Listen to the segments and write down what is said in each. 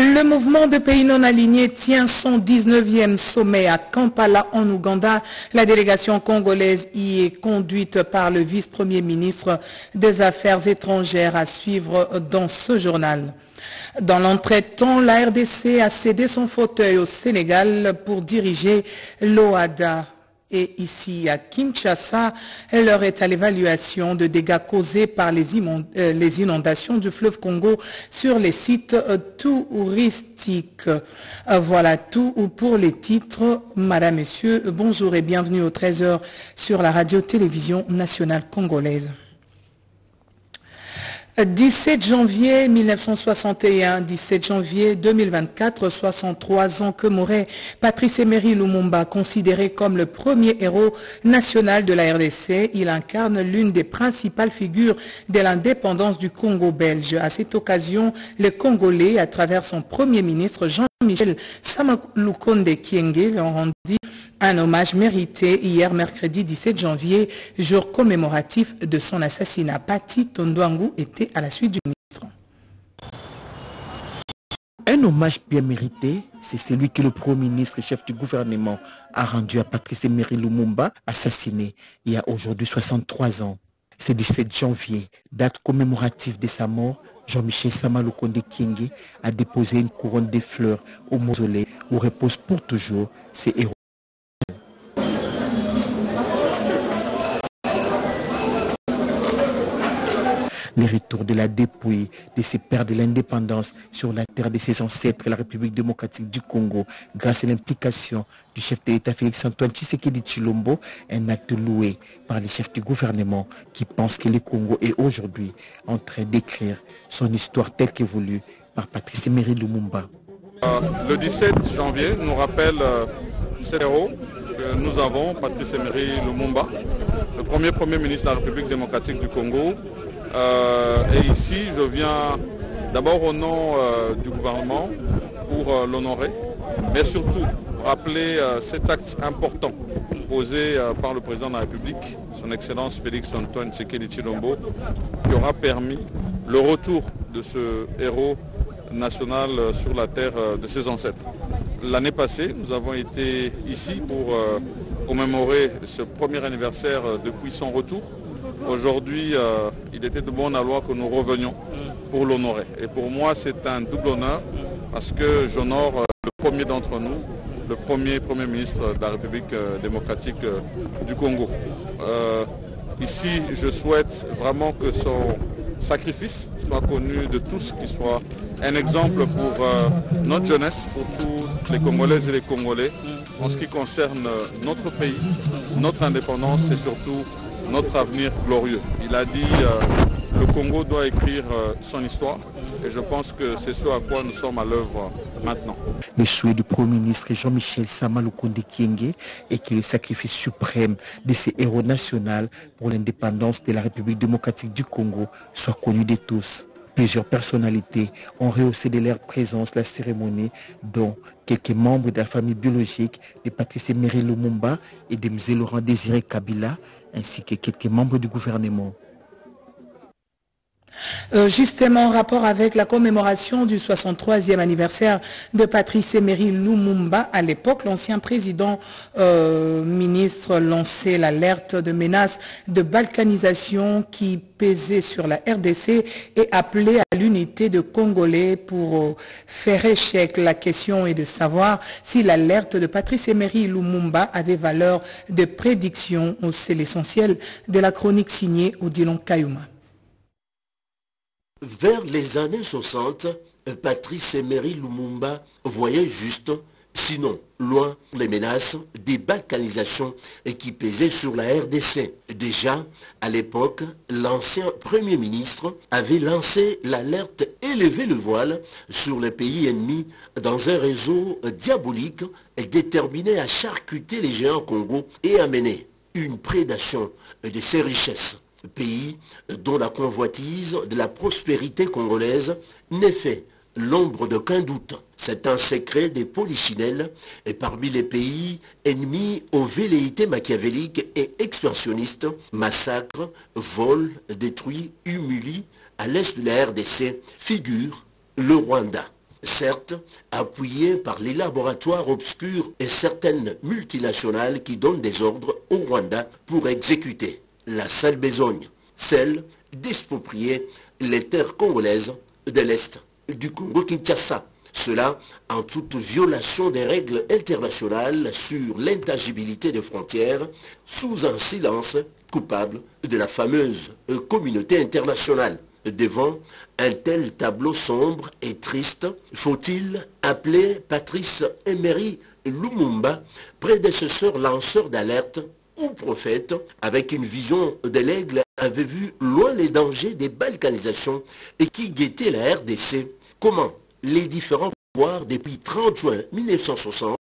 Le mouvement de pays non alignés tient son 19e sommet à Kampala en Ouganda. La délégation congolaise y est conduite par le vice-premier ministre des Affaires étrangères à suivre dans ce journal. Dans l'entretemps, la RDC a cédé son fauteuil au Sénégal pour diriger l'OADA. Et ici à Kinshasa, leur est à l'évaluation de dégâts causés par euh, les, inondations du fleuve Congo sur les sites euh, touristiques. Euh, voilà tout pour les titres. Madame, Messieurs, bonjour et bienvenue au 13h sur la radio-télévision nationale congolaise. 17 janvier 1961, 17 janvier 2024, 63 ans que mourait Patrice Emery Lumumba, considéré comme le premier héros national de la RDC. Il incarne l'une des principales figures de l'indépendance du Congo belge. À cette occasion, les Congolais, à travers son premier ministre Jean-Michel Samalukonde Kienge, ont rendu un hommage mérité hier mercredi 17 janvier, jour commémoratif de son assassinat. Patti Tondouangou était à la suite du ministre. Un hommage bien mérité, c'est celui que le Premier ministre et chef du gouvernement a rendu à Patrice Emery Lumumba, assassiné il y a aujourd'hui 63 ans. C'est 17 janvier, date commémorative de sa mort, Jean-Michel Samaloukonde Kienge a déposé une couronne de fleurs au mausolée où reposent pour toujours ses héros. Les retours de la dépouille de ses pères de l'indépendance sur la terre de ses ancêtres, la République démocratique du Congo, grâce à l'implication du chef de l'État Félix-Antoine Tshisekedi Chilombo, un acte loué par les chefs du gouvernement qui pensent que le Congo est aujourd'hui en train d'écrire son histoire telle qu'évolue par Patrice Emery Lumumba. Le 17 janvier nous rappelle euh, ces héros nous avons, Patrice Emery Lumumba, le premier Premier ministre de la République démocratique du Congo, et ici, je viens d'abord au nom euh, du gouvernement pour euh, l'honorer, mais surtout rappeler cet acte important posé par le président de la République, son Excellence Félix Antoine Tshisekedi Chilombo, qui aura permis le retour de ce héros national sur la terre de ses ancêtres. L'année passée, nous avons été ici pour commémorer ce premier anniversaire depuis son retour Aujourd'hui, euh, il était de bon aloi que nous revenions pour l'honorer. Et pour moi, c'est un double honneur parce que j'honore euh, le premier d'entre nous, le premier Premier ministre de la République euh, démocratique du Congo. ici, je souhaite vraiment que son sacrifice soit connu de tous, qu'il soit un exemple pour notre jeunesse, pour tous les Congolaises et les Congolais, en ce qui concerne notre pays, notre indépendance et surtout notre avenir glorieux. Il a dit euh, le Congo doit écrire euh, son histoire et je pense que c'est ce à quoi nous sommes à l'œuvre maintenant. Le souhait du Premier ministre Jean-Michel Samaloukonde Kienge est que le sacrifice suprême de ces héros nationaux pour l'indépendance de la République démocratique du Congo soit connu de tous. Plusieurs personnalités ont rehaussé de leur présence la cérémonie, dont quelques membres de la famille biologique de Patrice Emery Lumumba et de M. Laurent Désiré Kabila, ainsi que quelques membres du gouvernement. Euh, justement en rapport avec la commémoration du 63e anniversaire de Patrice Emery Lumumba, à l'époque, l'ancien président euh, ministre lançait l'alerte de menace de balkanisation qui pesait sur la RDC et appelait à l'unité de Congolais pour euh, faire échec. La question est de savoir si l'alerte de Patrice Emery Lumumba avait valeur de prédiction. C'est l'essentiel de la chronique signée Odilon Kayuma. Vers les années 60, Patrice Emery Lumumba voyait juste, sinon loin, les menaces des balkanisations qui pesaient sur la RDC. Déjà, à l'époque, l'ancien Premier ministre avait lancé l'alerte élever le voile sur les pays ennemis dans un réseau diabolique déterminé à charcuter les géants Congo et à mener une prédation de ses richesses pays dont la convoitise de la prospérité congolaise n'est fait l'ombre d'aucun doute. C'est un secret des polichinelles et parmi les pays ennemis aux velléités machiavéliques et expansionnistes, massacres, vols, détruits, humilient à l'est de la RDC, figure le Rwanda. certes appuyé par les laboratoires obscurs et certaines multinationales qui donnent des ordres au Rwanda pour exécuter la sale besogne, celle d'exproprier les terres congolaises de l'Est du Congo-Kinshasa. Cela en toute violation des règles internationales sur l'intangibilité des frontières, sous un silence coupable de la fameuse communauté internationale. Devant un tel tableau sombre et triste, faut-il appeler Patrice Emery Lumumba, prédécesseur lanceur d'alerte ou prophète, avec une vision de l'aigle, avait vu loin les dangers des balkanisations et qui guettait la RDC. Comment les différents pouvoirs depuis 30 juin 1960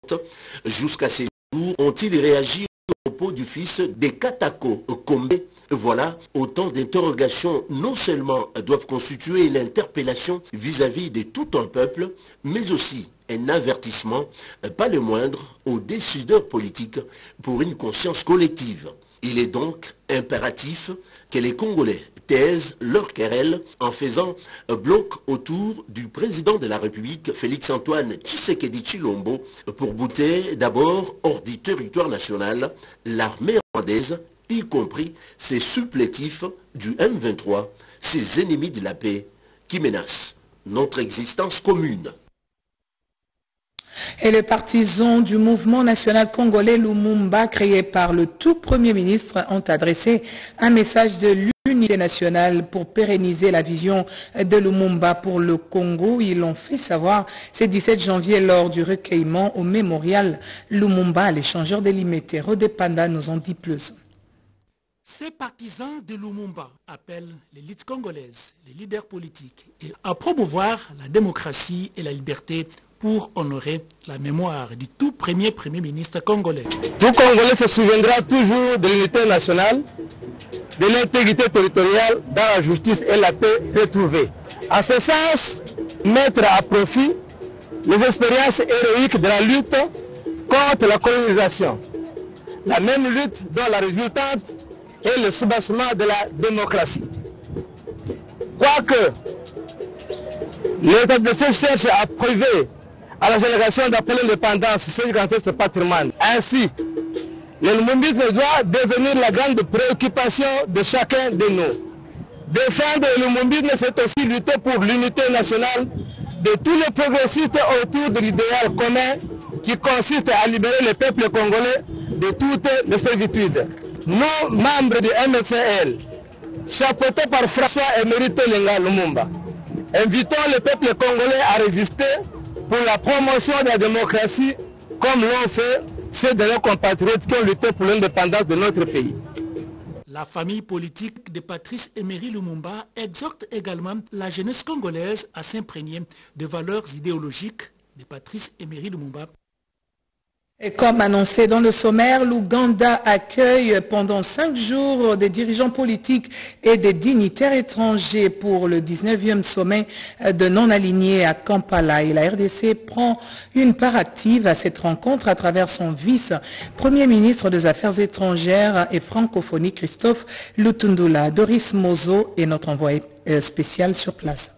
jusqu'à ces jours ont-ils réagi au propos du fils des Katako Kombe? Voilà autant d'interrogations non seulement doivent constituer une interpellation vis-à-vis de tout un peuple, mais aussi un avertissement, pas le moindre, aux décideurs politiques pour une conscience collective. Il est donc impératif que les Congolais taisent leur querelle en faisant un bloc autour du président de la République, Félix-Antoine Tshisekedi Chilombo, pour bouter d'abord hors du territoire national l'armée rwandaise, y compris ses supplétifs du M23, ses ennemis de la paix qui menacent notre existence commune. Et les partisans du mouvement national congolais Lumumba, créé par le tout premier ministre, ont adressé un message de l'unité nationale pour pérenniser la vision de Lumumba pour le Congo. Ils l'ont fait savoir ce 17 janvier lors du recueillement au mémorial Lumumba. L'échangeur délimité Rodépanda nous en dit plus. Ces partisans de Lumumba appellent l'élite congolaise, les leaders politiques, à promouvoir la démocratie et la liberté pour honorer la mémoire du tout premier Premier ministre congolais. Tout Congolais se souviendra toujours de l'unité nationale, de l'intégrité territoriale dans la justice et la paix retrouvée. À ce sens, mettre à profit les expériences héroïques de la lutte contre la colonisation. La même lutte dont la résultante est le soubassement de la démocratie. Quoique l'État de cherche à priver à la génération d'après l'indépendance ce ce patrimoine. Ainsi, le lumumbisme doit devenir la grande préoccupation de chacun de nous. Défendre le lumumbisme, c'est aussi lutter pour l'unité nationale de tous les progressistes autour de l'idéal commun qui consiste à libérer le peuple congolais de toutes les servitudes. Nous, membres du MCL, chapeautés par François Emery Lenga Lumumba, invitons le peuple congolais à résister pour la promotion de la démocratie comme l'ont fait ceux de nos compatriotes qui ont lutté pour l'indépendance de notre pays. La famille politique de Patrice Emery Lumumba exhorte également la jeunesse congolaise à s'imprégner des valeurs idéologiques de Patrice Emery Lumumba comme annoncé dans le sommaire, l'Ouganda accueille pendant cinq jours des dirigeants politiques et des dignitaires étrangers pour le 19e sommet de non-alignés à Kampala. Et la RDC prend une part active à cette rencontre à travers son vice-premier ministre des Affaires étrangères et francophonie, Christophe Lutundula. Doris Mozo est notre envoyé spécial sur place.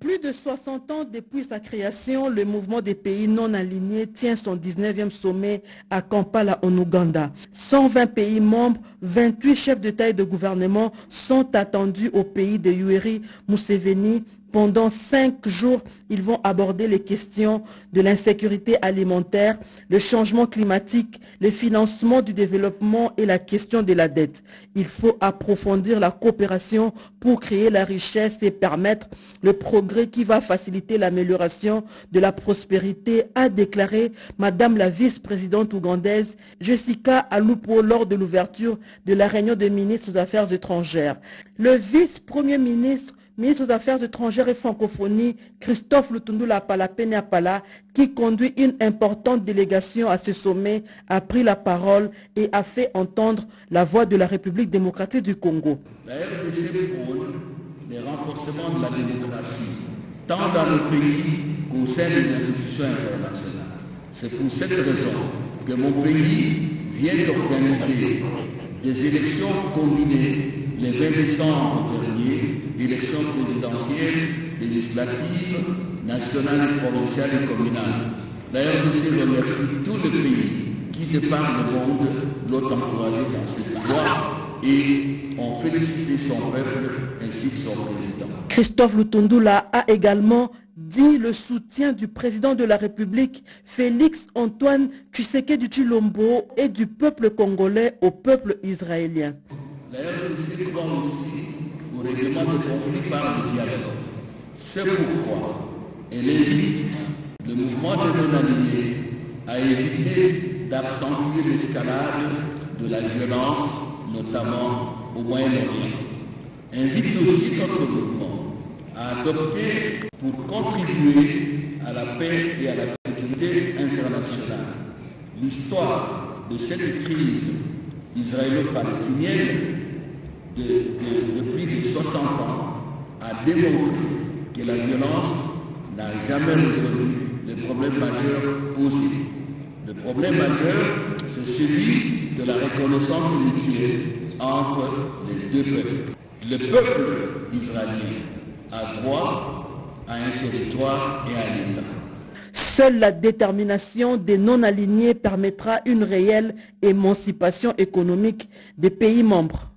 Plus de 60 ans depuis sa création, le mouvement des pays non alignés tient son 19e sommet à Kampala en Ouganda. 120 pays membres, 28 chefs d'État et de gouvernement sont attendus au pays de Yoweri Museveni pendant cinq jours, ils vont aborder les questions de l'insécurité alimentaire, le changement climatique, le financement du développement et la question de la dette. Il faut approfondir la coopération pour créer la richesse et permettre le progrès qui va faciliter l'amélioration de la prospérité, a déclaré Madame la vice-présidente ougandaise Jessica Alupo lors de l'ouverture de la réunion des ministres des Affaires étrangères. Le vice-premier ministre ministre des Affaires étrangères et francophonie, Christophe Lutundula Apala, qui conduit une importante délégation à ce sommet, a pris la parole et a fait entendre la voix de la République démocratique du Congo. La RDC prône le renforcement de la démocratie, tant dans le pays qu'au sein des institutions internationales. C'est pour cette raison que mon pays vient d'organiser des élections combinées le 20 décembre dernier élections présidentielles, législatives, nationales, provinciales et communales. La RDC remercie tous les pays qui, de par le monde, l'ont encouragé dans cette voie et ont félicité son peuple ainsi que son président. Christophe Lutundula a également dit le soutien du président de la République, Félix Antoine Tshisekedi Chilombo et du peuple congolais au peuple israélien. RDC croit aussi au règlement de conflits par le dialogue. C'est pourquoi elle invite le mouvement de non-alignés à éviter d'accentuer l'escalade de la violence, notamment au Moyen-Orient. Invite aussi notre mouvement à adopter pour contribuer à la paix et à la sécurité internationale. L'histoire de cette crise israélo-palestinienne de, de, depuis les 60 ans a démontré que la violence n'a jamais résolu les problèmes majeurs posés. Le problème majeur, c'est celui de la reconnaissance mutuelle entre les deux peuples. Le peuple israélien a droit à un territoire et à un État. Seule la détermination des non-alignés permettra une réelle émancipation économique des pays membres.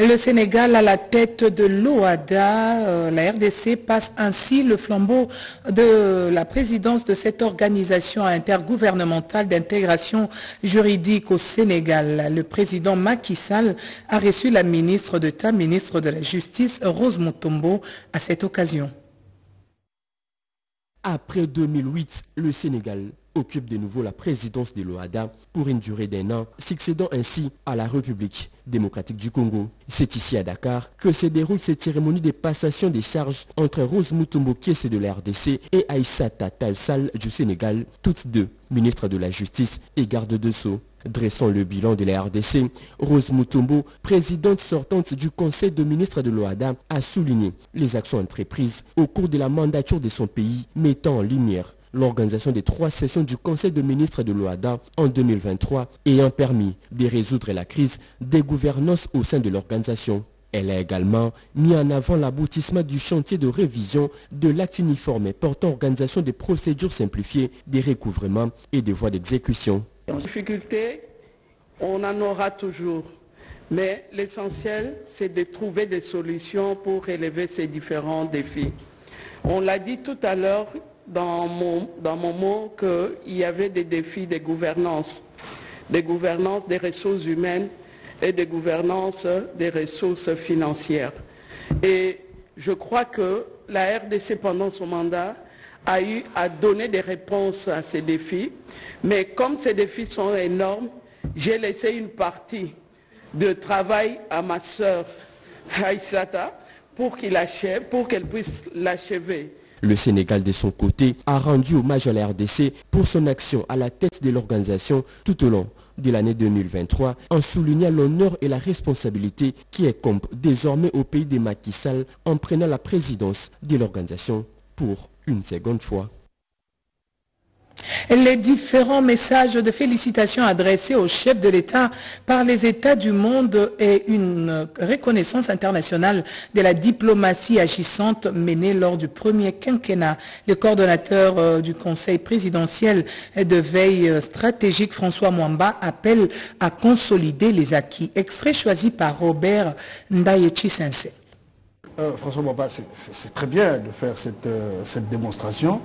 Le Sénégal à la tête de l'OADA, euh, la RDC passe ainsi le flambeau de la présidence de cette organisation intergouvernementale d'intégration juridique au Sénégal. Le président Macky Sall a reçu la ministre d'État, ministre de la Justice, Rose Mutombo, à cette occasion. Après 2008, le Sénégal occupe de nouveau la présidence de l'OADA pour une durée d'un an, succédant ainsi à la République démocratique du Congo. C'est ici à Dakar que se déroule cette cérémonie de passation des charges entre Rose Mutombo Kiese de la RDC et Aïssata Talsal du Sénégal, toutes deux ministres de la Justice et garde de Sceaux. Dressant le bilan de la RDC, Rose Mutombo, présidente sortante du Conseil de ministres de l'OADA, a souligné les actions entreprises au cours de la mandature de son pays, mettant en lumière l'organisation des trois sessions du Conseil de ministres de l'OADA en 2023 ayant permis de résoudre la crise des gouvernances au sein de l'organisation. Elle a également mis en avant l'aboutissement du chantier de révision de l'acte uniforme portant organisation des procédures simplifiées, des recouvrements et des voies d'exécution. En difficulté, on en aura toujours. Mais l'essentiel, c'est de trouver des solutions pour relever ces différents défis. On l'a dit tout à l'heure, dans mon, dans mon mot qu'il y avait des défis de gouvernance, des gouvernances des ressources humaines et des gouvernances des ressources financières. Et je crois que la RDC, pendant son mandat, a eu à donner des réponses à ces défis. Mais comme ces défis sont énormes, j'ai laissé une partie de travail à ma sœur Aïsata pour qu'elle puisse l'achever. Le Sénégal, de son côté, a rendu hommage à la RDC pour son action à la tête de l'organisation tout au long de l'année 2023 en soulignant l'honneur et la responsabilité qui incombe désormais au pays des Macky Sall en prenant la présidence de l'organisation pour une seconde fois. Les différents messages de félicitations adressés aux chefs de l'État par les États du monde et une reconnaissance internationale de la diplomatie agissante menée lors du premier quinquennat. Le coordonnateur euh, du Conseil présidentiel de veille stratégique, François Mwamba, appelle à consolider les acquis. Extrait choisi par Robert Ndayechi Sensei. Euh, François Mwamba, c'est très bien de faire cette, euh, cette démonstration.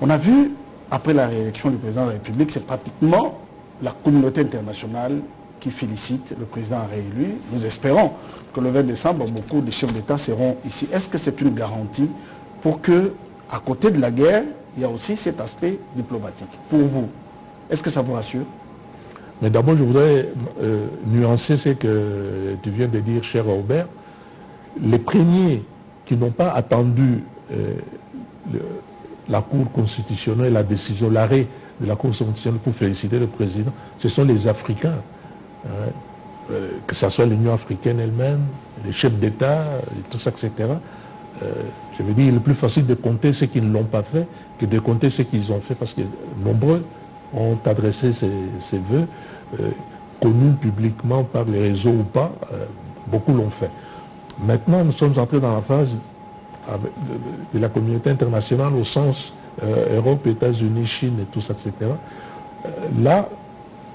On a vu après la réélection du président de la République, c'est pratiquement la communauté internationale qui félicite le président réélu. Nous espérons que le 20 décembre, beaucoup de chefs d'État seront ici. Est-ce que c'est une garantie pour que, à côté de la guerre, il y a aussi cet aspect diplomatique Pour vous, est-ce que ça vous rassure? Mais d'abord, je voudrais euh, nuancer ce que tu viens de dire, cher Robert. Les premiers qui n'ont pas attendu euh, le, la Cour constitutionnelle, la décision, l'arrêt de la Cour constitutionnelle pour féliciter le président, ce sont les Africains. Hein, euh, que ce soit l'Union africaine elle-même, les chefs d'État, tout ça, etc. Euh, je veux dire, il est plus facile de compter ceux qui ne l'ont pas fait que de compter ceux qu'ils ont fait, parce que nombreux ont adressé ces, ces vœux, euh, connus publiquement par les réseaux ou pas, beaucoup l'ont fait. Maintenant, nous sommes entrés dans la phase de, la communauté internationale au sens euh, Europe, États-Unis, Chine et tout ça, etc. Euh, là,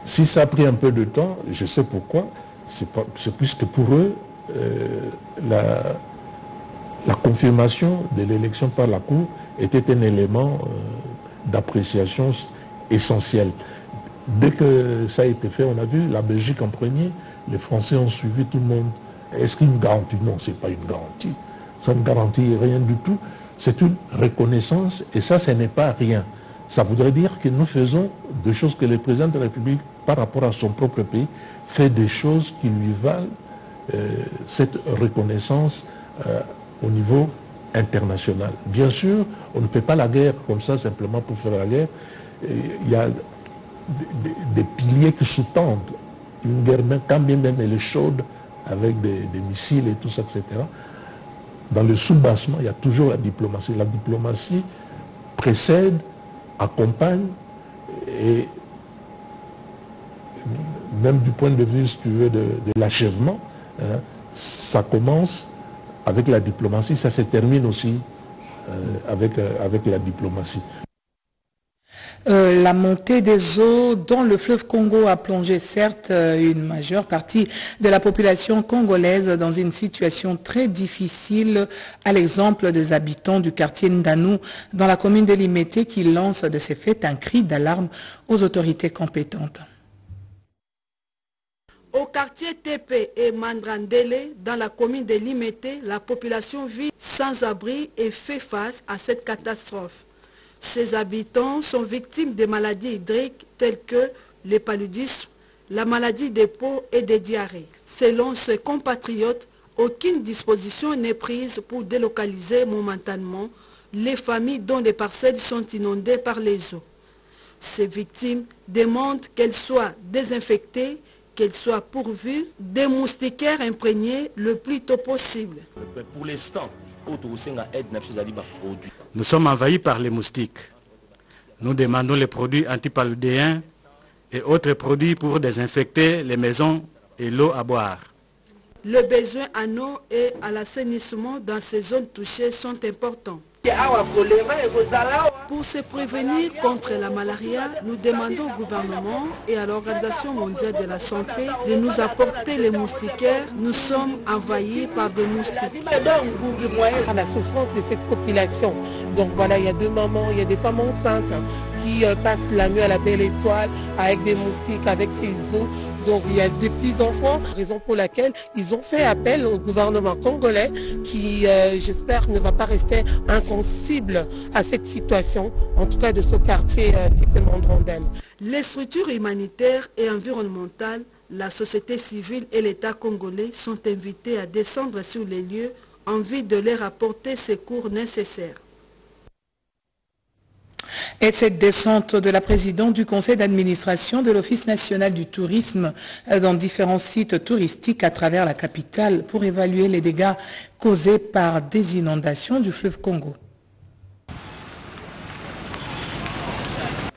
si ça a pris un peu de temps, je sais pourquoi, c'est puisque pour eux, euh, la, confirmation de l'élection par la Cour était un élément d'appréciation essentiel. Dès que ça a été fait, on a vu la Belgique en premier, les Français ont suivi tout le monde. Est-ce qu'une garantie? Non, ce n'est pas une garantie. Ça ne garantit rien du tout. C'est une reconnaissance et ça, ce n'est pas rien. Ça voudrait dire que nous faisons des choses que le président de la République, par rapport à son propre pays, fait des choses qui lui valent euh, cette reconnaissance euh, au niveau international. Bien sûr, on ne fait pas la guerre comme ça simplement pour faire la guerre. il y a des, piliers qui sous-tendent une guerre, quand bien même elle est chaude, avec des, missiles et tout ça, etc. Dans le sous-bassement, il y a toujours la diplomatie. La diplomatie précède, accompagne et même du point de vue, de, l'achèvement, hein, ça commence avec la diplomatie, ça se termine aussi euh, avec, euh, avec la diplomatie. Euh, la montée des eaux dans le fleuve Congo a plongé certes euh, une majeure partie de la population congolaise dans une situation très difficile, à l'exemple des habitants du quartier Ndanou dans la commune de Limete qui lancent de ces faits un cri d'alarme aux autorités compétentes. Au quartier TP et Mandrandele, dans la commune de Limete, la population vit sans abri et fait face à cette catastrophe. Ces habitants sont victimes de maladies hydriques telles que le paludisme, la maladie des peaux et des diarrhées. Selon ses compatriotes, aucune disposition n'est prise pour délocaliser momentanément les familles dont les parcelles sont inondées par les eaux. Ces victimes demandent qu'elles soient désinfectées, qu'elles soient pourvues des moustiquaires imprégnés le plus tôt possible. Pour l'instant, nous sommes envahis par les moustiques. Nous demandons les produits antipaludéens et autres produits pour désinfecter les maisons et l'eau à boire. Le besoin en eau et à l'assainissement dans ces zones touchées sont importants. Pour se prévenir contre la malaria, nous demandons au gouvernement et à l'Organisation mondiale de la santé de nous apporter les moustiquaires. Nous sommes envahis par des moustiques. La souffrance de cette population. Donc voilà, il y a deux mamans, il y a des femmes enceintes qui euh, passent la nuit à la belle étoile avec des moustiques, avec ces eaux. Donc il y a des petits-enfants, raison pour laquelle ils ont fait appel au gouvernement congolais qui, euh, j'espère, ne va pas rester insensible à cette situation, en tout cas de ce quartier euh, type Mandrondelle. Les structures humanitaires et environnementales, la société civile et l'État congolais sont invités à descendre sur les lieux en vue de leur apporter ces cours nécessaires. Et cette descente de la présidente du conseil d'administration de l'Office national du tourisme dans différents sites touristiques à travers la capitale pour évaluer les dégâts causés par des inondations du fleuve Congo.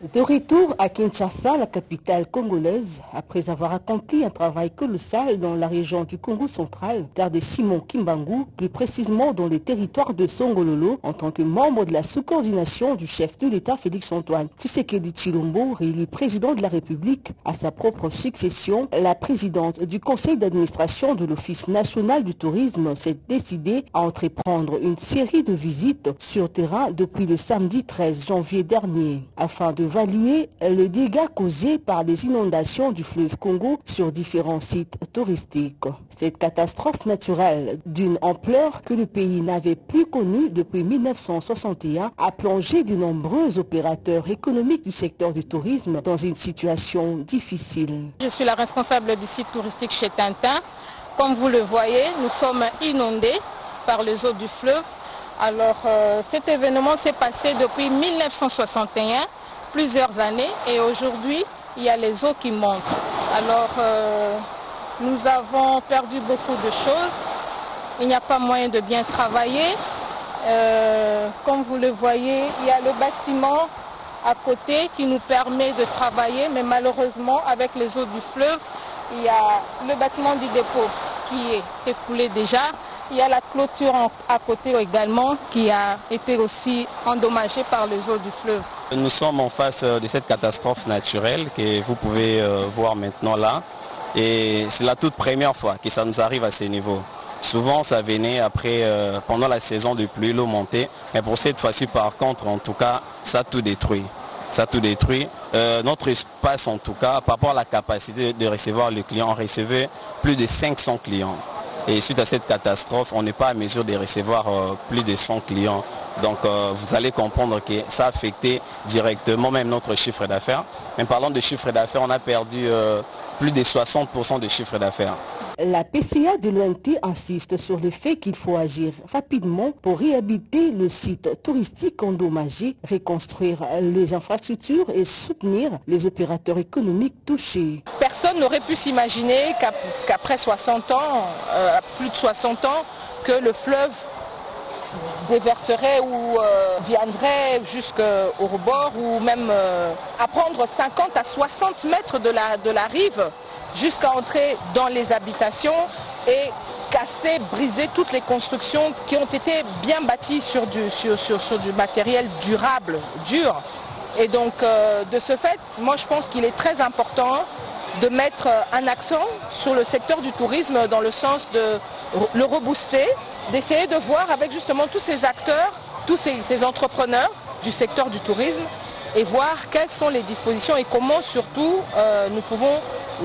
De retour à Kinshasa, la capitale congolaise, après avoir accompli un travail colossal dans la région du Congo central, terre de Simon Kimbangu, plus précisément dans les territoires de Songololo, en tant que membre de la sous-coordination du chef de l'État Félix-Antoine Tshisekedi Chilombo, réélu président de la République, à sa propre succession, la présidente du conseil d'administration de l'Office national du tourisme s'est décidée à entreprendre une série de visites sur terrain depuis le samedi 13 janvier dernier, afin de évaluer les dégâts causés par les inondations du fleuve Congo sur différents sites touristiques. Cette catastrophe naturelle d'une ampleur que le pays n'avait plus connue depuis 1961 a plongé de nombreux opérateurs économiques du secteur du tourisme dans une situation difficile. Je suis la responsable du site touristique chez Tintin. Comme vous le voyez, nous sommes inondés par les eaux du fleuve. Alors euh, cet événement s'est passé depuis 1961 plusieurs années et aujourd'hui, il y a les eaux qui montent. Alors, euh, nous avons perdu beaucoup de choses. Il n'y a pas moyen de bien travailler. Euh, comme vous le voyez, il y a le bâtiment à côté qui nous permet de travailler, mais malheureusement, avec les eaux du fleuve, il y a le bâtiment du dépôt qui est écoulé déjà Il y a la clôture à côté également qui a été aussi endommagée par les eaux du fleuve. Nous sommes en face euh, de cette catastrophe naturelle que vous pouvez euh, voir maintenant là. Et c'est la toute première fois que ça nous arrive à ce niveau. Souvent, ça venait après, euh, pendant la saison de pluie, l'eau montait. Mais pour cette fois-ci, par contre, en tout cas, ça tout détruit. Ça tout détruit. notre espace, en tout cas, par rapport à la capacité de recevoir les clients, on recevait plus de 500 clients. Et suite à cette catastrophe, on n'est pas à mesure de recevoir plus de 100 clients. Donc euh, vous allez comprendre que ça a affecté directement même notre chiffre d'affaires. Mais parlant de chiffre d'affaires, on a perdu euh, plus de 60% de chiffre d'affaires. La PCA de l'ONT insiste sur le fait qu'il faut agir rapidement pour réhabiliter le site touristique endommagé, reconstruire les infrastructures et soutenir les opérateurs économiques touchés. Personne n'aurait pu s'imaginer qu'après 60 ans, euh, plus de 60 ans, que le fleuve déverserait ou euh, viendrait jusqu'au rebord ou même euh, à prendre 50 à 60 mètres de la, de la rive jusqu'à entrer dans les habitations et casser, briser toutes les constructions qui ont été bien bâties sur du, sur, matériel durable, dur. Et donc euh, de ce fait, moi je pense qu'il est très important de mettre un accent sur le secteur du tourisme dans le sens de le rebooster, d'essayer de voir avec justement tous ces acteurs, tous ces, entrepreneurs du secteur du tourisme et voir quelles sont les dispositions et comment surtout euh, nous pouvons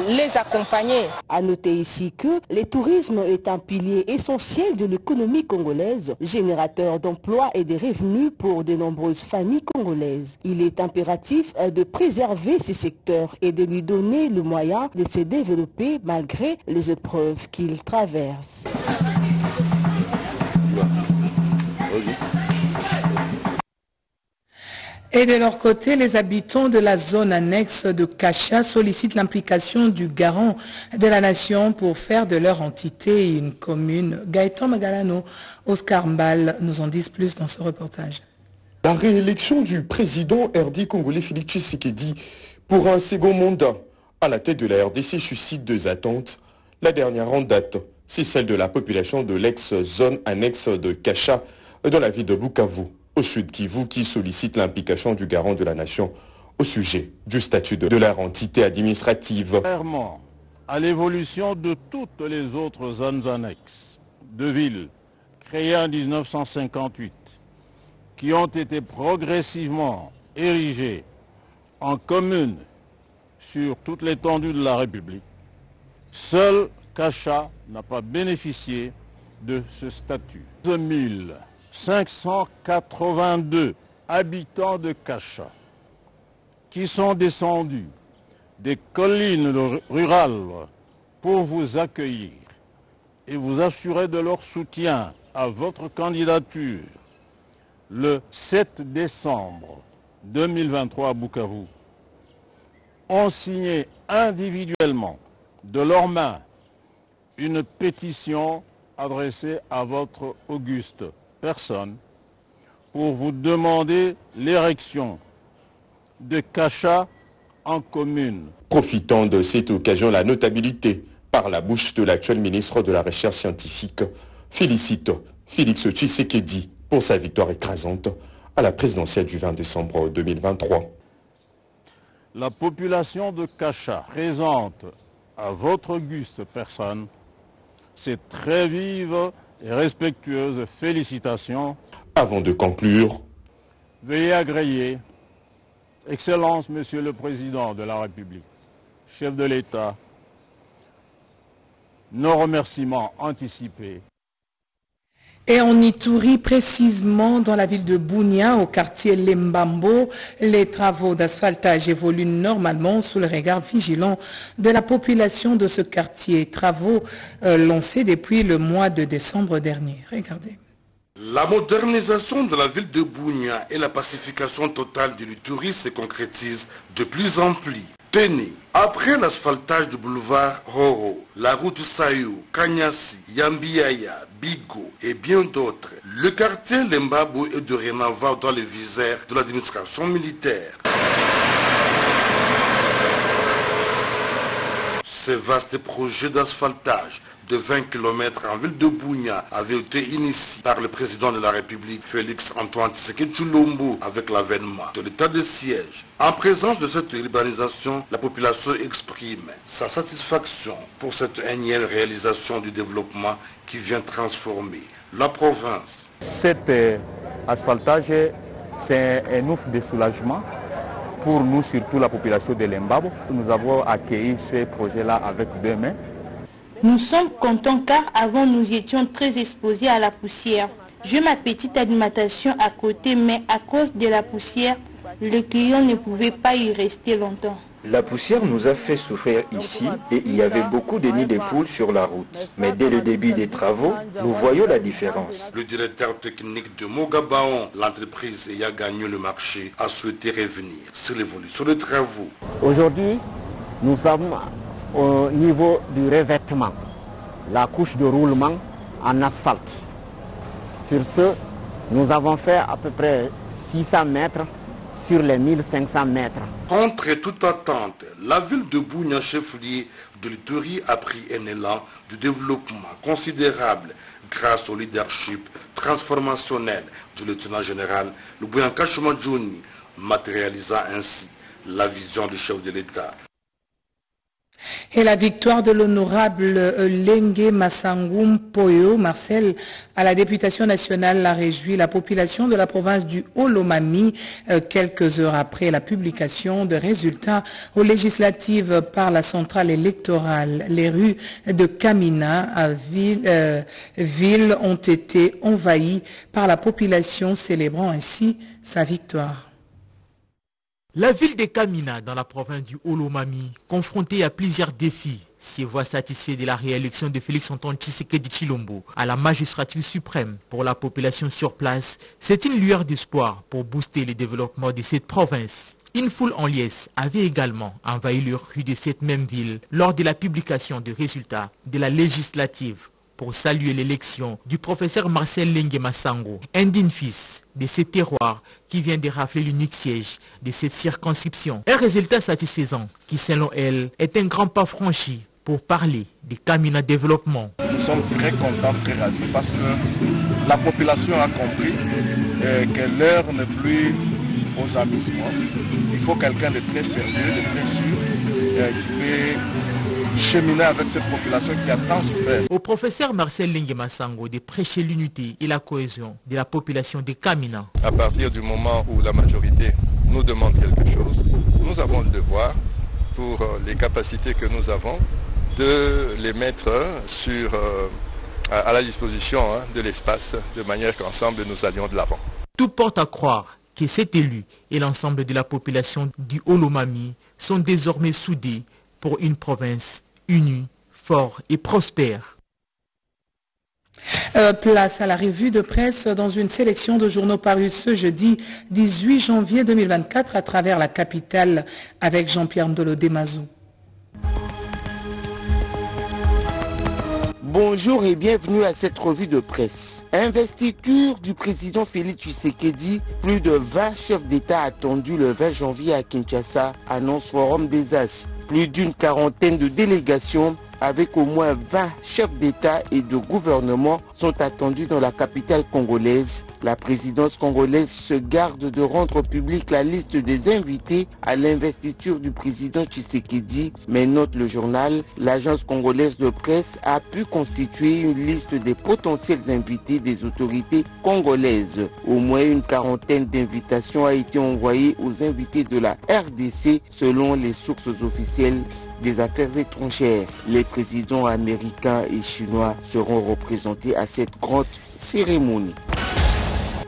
les accompagner. À noter ici que le tourisme est un pilier essentiel de l'économie congolaise, générateur d'emplois et de revenus pour de nombreuses familles congolaises. Il est impératif euh, de préserver ces secteurs et de lui donner le moyen de se développer malgré les épreuves qu'il traverse. Et de leur côté, les habitants de la zone annexe de Kacha sollicitent l'implication du garant de la nation pour faire de leur entité une commune. Gaëtan Magalano, Oscar Mbal nous en disent plus dans ce reportage. La réélection du président RD congolais Félix Tshisekedi pour un second mandat à la tête de la RDC suscite deux attentes. La dernière en date, c'est celle de la population de l'ex-zone annexe de Kacha dans la ville de Bukavu au Sud Kivu qui sollicite l'implication du garant de la nation au sujet du statut de leur entité administrative. Clairement, à l'évolution de toutes les autres zones annexes de villes créées en 1958, qui ont été progressivement érigées en communes sur toute l'étendue de la République, seul Kacha n'a pas bénéficié de ce statut. 582 habitants de Cacha qui sont descendus des collines rurales pour vous accueillir et vous assurer de leur soutien à votre candidature le 7 décembre 2023 à Bukavu. Ont signé individuellement de leurs mains une pétition adressée à votre auguste personne pour vous demander l'érection de cachats en commune. Profitant de cette occasion, la notabilité par la bouche de l'actuel ministre de la Recherche scientifique félicite Félix Tshisekedi pour sa victoire écrasante à la présidentielle du 20 décembre 2023. La population de Cacha présente à votre auguste personne c'est très vive et respectueuse félicitations. Avant de conclure, veuillez agréer, Excellence Monsieur le Président de la République, chef de l'État, nos remerciements anticipés et en Ituri, précisément dans la ville de Bounia, au quartier Lembambo, les travaux d'asphaltage évoluent normalement sous le regard vigilant de la population de ce quartier. Travaux euh, lancés depuis le mois de décembre dernier. Regardez. La modernisation de la ville de Bounia et la pacification totale du tourisme se concrétisent de plus en plus. Tenez, après l'asphaltage du boulevard Horo, la route Sayou, Kanyasi, Yambiaya, Bigo et bien d'autres, le quartier Lembabo est dorénavant dans le viseur de l'administration militaire. Ces vastes projets d'asphaltage de 20 km en ville de Bougna avait été initié par le président de la République, Félix Antoine Tshisekedi Chulombo, avec l'avènement de l'état de siège. En présence de cette urbanisation, la population exprime sa satisfaction pour cette énième réalisation du développement qui vient transformer la province. Cet euh, asphaltage, c'est un ouf de soulagement pour nous, surtout la population de Lembabo. Nous avons accueilli ces projets-là avec deux mains. Nous sommes contents car avant nous étions très exposés à la poussière. J'ai ma petite alimentation à côté mais à cause de la poussière, les clients ne pouvaient pas y rester longtemps. La poussière nous a fait souffrir ici et il y avait beaucoup de nids de poules sur la route. Mais dès le début des travaux, nous voyons la différence. Le directeur technique de Mogabaon, l'entreprise ayant gagné le marché, a souhaité revenir sur l'évolution des travaux. Aujourd'hui, nous sommes au niveau du revêtement, la couche de roulement en asphalte. Sur ce, nous avons fait à peu près 600 mètres sur les 1500 mètres. Contre toute attente, la ville de Bougna, chef-lieu de l'Itourie, a pris un élan de développement considérable grâce au leadership transformationnel du lieutenant général Lubuyanka Jouni, matérialisant ainsi la vision du chef de l'État. Et la victoire de l'honorable Lengue Massangum Poyo, Marcel, à la députation nationale l'a réjoui la population de la province du Haut-Lomami quelques heures après la publication de résultats aux législatives par la centrale électorale. Les rues de Kamina à ville, ville ont été envahies par la population célébrant ainsi sa victoire. La ville de Kamina, dans la province du Olomami, confrontée à plusieurs défis, se voit satisfait de la réélection de Félix Antoine Tshisekedi Chilombo à la magistrature suprême. Pour la population sur place, c'est une lueur d'espoir pour booster le développement de cette province. Une foule en liesse avait également envahi les rues de cette même ville lors de la publication des résultats de la législative pour saluer l'élection du professeur Marcel Lengue Massango, un digne fils de ce terroir qui vient de rafler l'unique siège de cette circonscription. Un résultat satisfaisant qui, selon elle, est un grand pas franchi pour parler du Camina Développement. Nous sommes très contents, très ravis parce que la population a compris euh, que l'heure n'est plus aux amusements. Il faut quelqu'un de très sérieux, de très sûr, euh, cheminer avec cette population qui a tant souffert. Au professeur Marcel Lengue-Massango de prêcher l'unité et la cohésion de la population de Kamina. À partir du moment où la majorité nous demande quelque chose, nous avons le devoir, pour les capacités que nous avons, de les mettre sur, à la disposition de l'espace, de manière qu'ensemble nous allions de l'avant. Tout porte à croire que cet élu et l'ensemble de la population du Holomami sont désormais soudés pour une province unie, forte et prospère. Euh, place à la revue de presse dans une sélection de journaux parus ce jeudi 18 janvier 2024 à travers la capitale avec Jean-Pierre Ndolo Demazou. Bonjour et bienvenue à cette revue de presse. Investiture du président Félix Tshisekedi, plus de 20 chefs d'État attendus le 20 janvier à Kinshasa, annonce Forum des As. Plus d'une quarantaine de délégations avec au moins 20 chefs d'État et de gouvernement sont attendus dans la capitale congolaise. La présidence congolaise se garde de rendre publique la liste des invités à l'investiture du président Tshisekedi, mais note le journal, l'agence congolaise de presse a pu constituer une liste des potentiels invités des autorités congolaises. Au moins une quarantaine d'invitations a été envoyée aux invités de la RDC selon les sources officielles des Affaires étrangères. Les présidents américains et chinois seront représentés à cette grande cérémonie.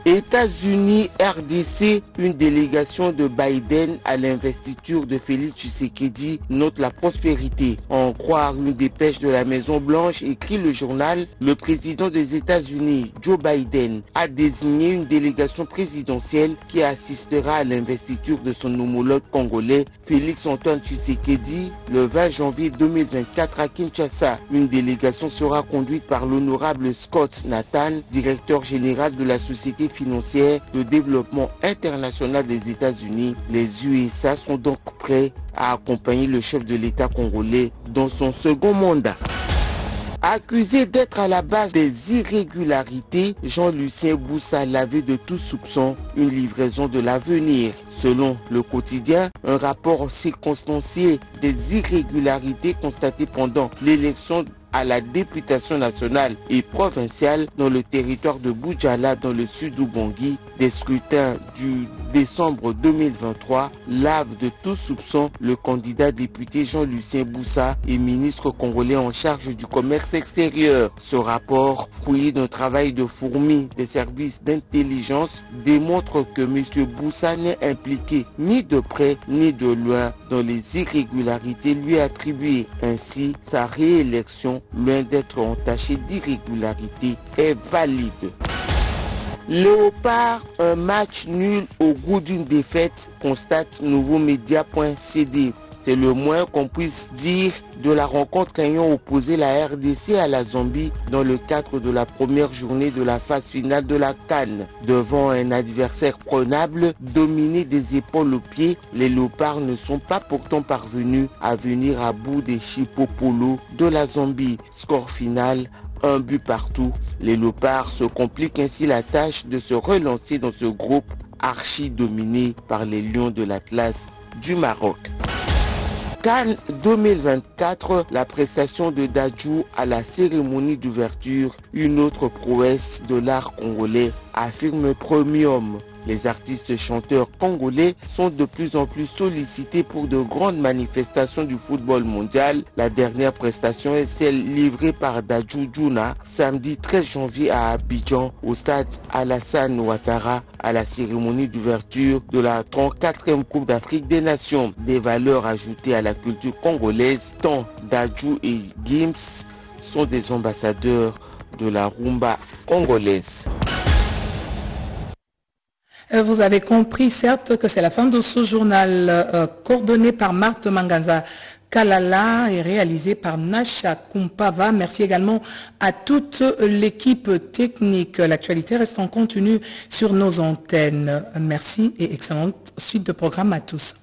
États-Unis, RDC, une délégation de Biden à l'investiture de Félix Tshisekedi note la prospérité. En croire une dépêche de la Maison Blanche, écrit le journal, le président des États-Unis, Joe Biden, a désigné une délégation présidentielle qui assistera à l'investiture de son homologue congolais, Félix Antoine Tshisekedi, le 20 janvier 2024 à Kinshasa. Une délégation sera conduite par l'honorable Scott Nathan, directeur général de la société financière de développement international des États-Unis, les USA sont donc prêts à accompagner le chef de l'État congolais dans son second mandat. Accusé d'être à la base des irrégularités, Jean-Lucien Boussa lavé de tout soupçon une livraison de l'avenir. Selon le quotidien, un rapport circonstancié des irrégularités constatées pendant l'élection à la députation nationale et provinciale dans le territoire de Boudjala dans le sud d'Oubangui. Des scrutins du décembre 2023 lave de tout soupçon le candidat député Jean-Lucien Boussa et ministre congolais en charge du commerce extérieur. Ce rapport, fruit d'un travail de fourmi des services d'intelligence, démontre que M. Boussa n'est impliqué ni de près ni de loin dans les irrégularités lui attribuées. Ainsi, sa réélection loin d'être entaché d'irrégularité, est valide. Léopard, un match nul au goût d'une défaite, constate nouveaumédia.cd. C'est le moins qu'on puisse dire de la rencontre ayant opposé la RDC à la Zambie dans le cadre de la première journée de la phase finale de la Cannes. Devant un adversaire prenable, dominé des épaules aux pieds, les Léopards ne sont pas pourtant parvenus à venir à bout des Chipopolo de la Zambie. Score final un but partout. Les Léopards se compliquent ainsi la tâche de se relancer dans ce groupe archi dominé par les Lions de l'Atlas du Maroc. Cannes 2024, la prestation de Dajou à la cérémonie d'ouverture, une autre prouesse de l'art congolais, affirme Premium. Les artistes chanteurs congolais sont de plus en plus sollicités pour de grandes manifestations du football mondial. La dernière prestation est celle livrée par Dajou Djouna samedi 13 janvier à Abidjan au stade Alassane Ouattara à la cérémonie d'ouverture de la 34e Coupe d'Afrique des Nations. Des valeurs ajoutées à la culture congolaise, tant Dajou et Gims sont des ambassadeurs de la rumba congolaise. Euh, vous avez compris, certes, que c'est la fin de ce journal euh, coordonné par Marthe Manganza. Kalala et réalisé par Nasha Kumpava. Merci également à toute l'équipe technique. L'actualité reste en continu sur nos antennes. Merci et excellente suite de programme à tous.